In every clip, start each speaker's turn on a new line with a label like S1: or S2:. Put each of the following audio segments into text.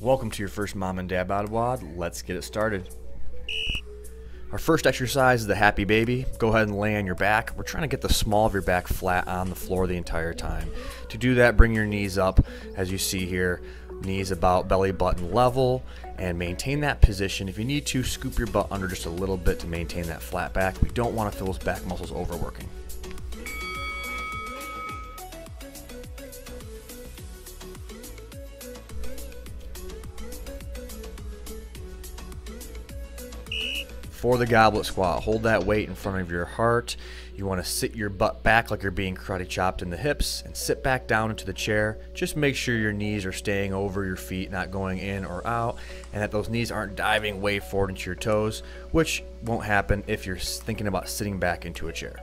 S1: Welcome to your first Mom and Dad Bod WOD. Let's get it started. Our first exercise is the happy baby. Go ahead and lay on your back. We're trying to get the small of your back flat on the floor the entire time. To do that, bring your knees up as you see here, knees about belly button level, and maintain that position. If you need to, scoop your butt under just a little bit to maintain that flat back. We don't want to feel those back muscles overworking. For the goblet squat, hold that weight in front of your heart. You want to sit your butt back like you're being karate chopped in the hips and sit back down into the chair. Just make sure your knees are staying over your feet, not going in or out, and that those knees aren't diving way forward into your toes, which won't happen if you're thinking about sitting back into a chair.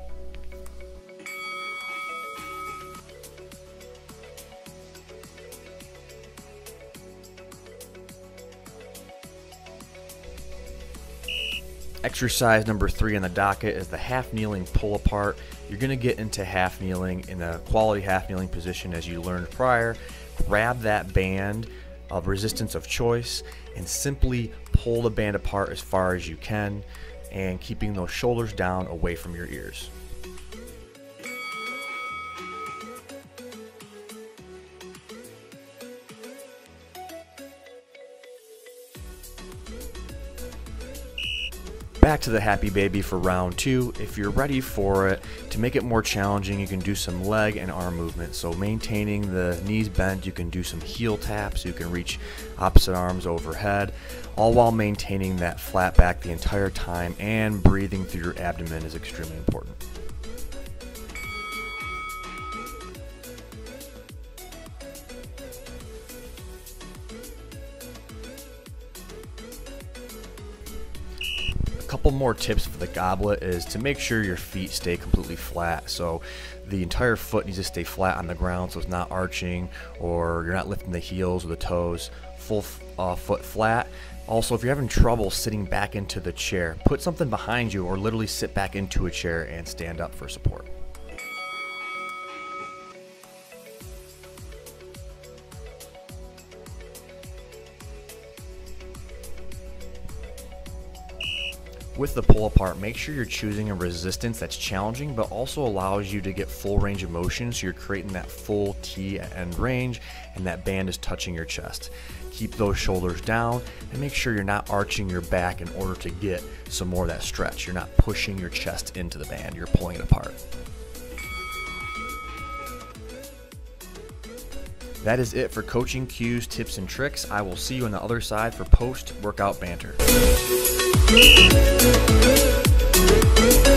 S1: Exercise number three on the docket is the half kneeling pull apart. You're going to get into half kneeling in a quality half kneeling position as you learned prior. Grab that band of resistance of choice and simply pull the band apart as far as you can and keeping those shoulders down away from your ears. Back to the happy baby for round two. If you're ready for it, to make it more challenging, you can do some leg and arm movement. So maintaining the knees bent, you can do some heel taps, you can reach opposite arms overhead, all while maintaining that flat back the entire time and breathing through your abdomen is extremely important. More tips for the goblet is to make sure your feet stay completely flat. So the entire foot needs to stay flat on the ground so it's not arching or you're not lifting the heels or the toes. Full uh, foot flat. Also, if you're having trouble sitting back into the chair, put something behind you or literally sit back into a chair and stand up for support. With the pull apart, make sure you're choosing a resistance that's challenging but also allows you to get full range of motion so you're creating that full T end range and that band is touching your chest. Keep those shoulders down and make sure you're not arching your back in order to get some more of that stretch. You're not pushing your chest into the band, you're pulling it apart. That is it for coaching cues, tips, and tricks. I will see you on the other side for post workout banter. Thank you.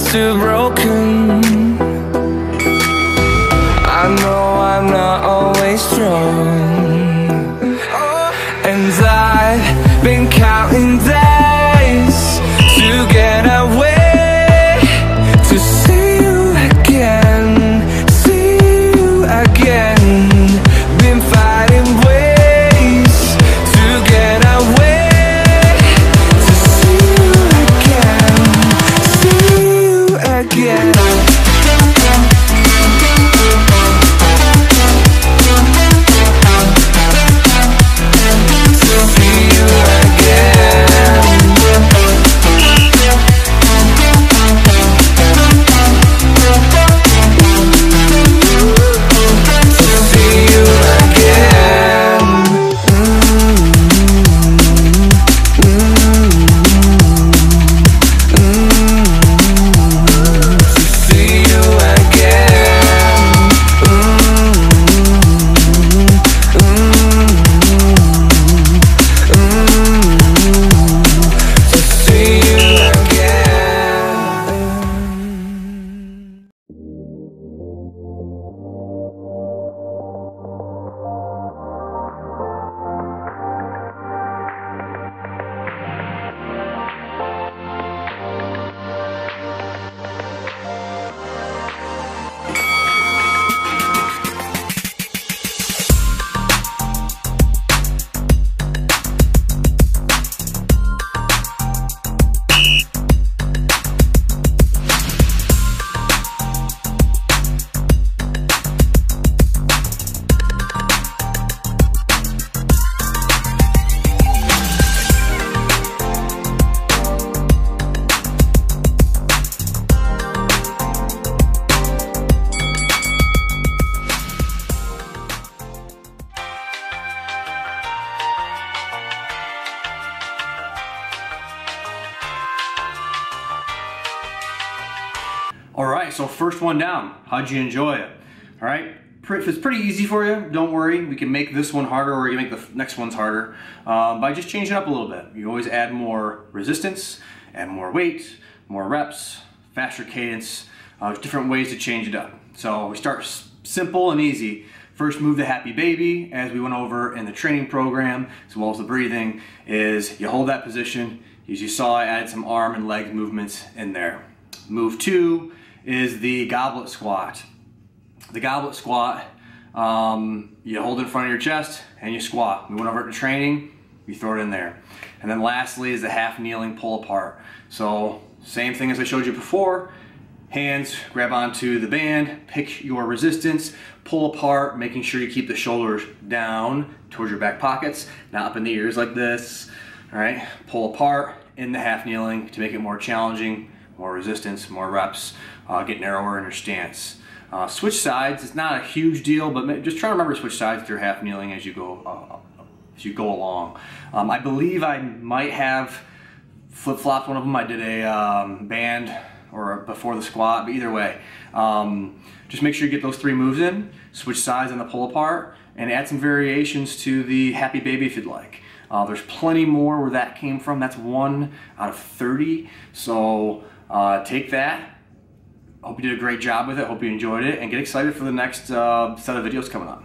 S2: too broken.
S1: All right, so first one down. How'd you enjoy it? All right, if it's pretty easy for you, don't worry. We can make this one harder or can make the next ones harder um, by just changing up a little bit. You always add more resistance, add more weight, more reps, faster cadence, uh, different ways to change it up. So we start simple and easy. First move the happy baby, as we went over in the training program, as well as the breathing, is you hold that position. As you saw, I added some arm and leg movements in there. Move two is the goblet squat. The goblet squat, um, you hold it in front of your chest and you squat. We went over it in training, you throw it in there. And then lastly is the half kneeling pull apart. So same thing as I showed you before, Hands grab onto the band, pick your resistance, pull apart, making sure you keep the shoulders down towards your back pockets, not up in the ears like this. All right, pull apart in the half kneeling to make it more challenging, more resistance, more reps, uh, get narrower in your stance. Uh, switch sides, it's not a huge deal, but just try to remember switch sides if you're half kneeling as you go uh, as you go along. Um, I believe I might have flip-flopped one of them. I did a um, band or before the squat, but either way, um, just make sure you get those three moves in, switch sides on the pull apart, and add some variations to the happy baby if you'd like. Uh, there's plenty more where that came from. That's one out of 30. So uh, take that. Hope you did a great job with it. Hope you enjoyed it and get excited for the next uh, set of videos coming up.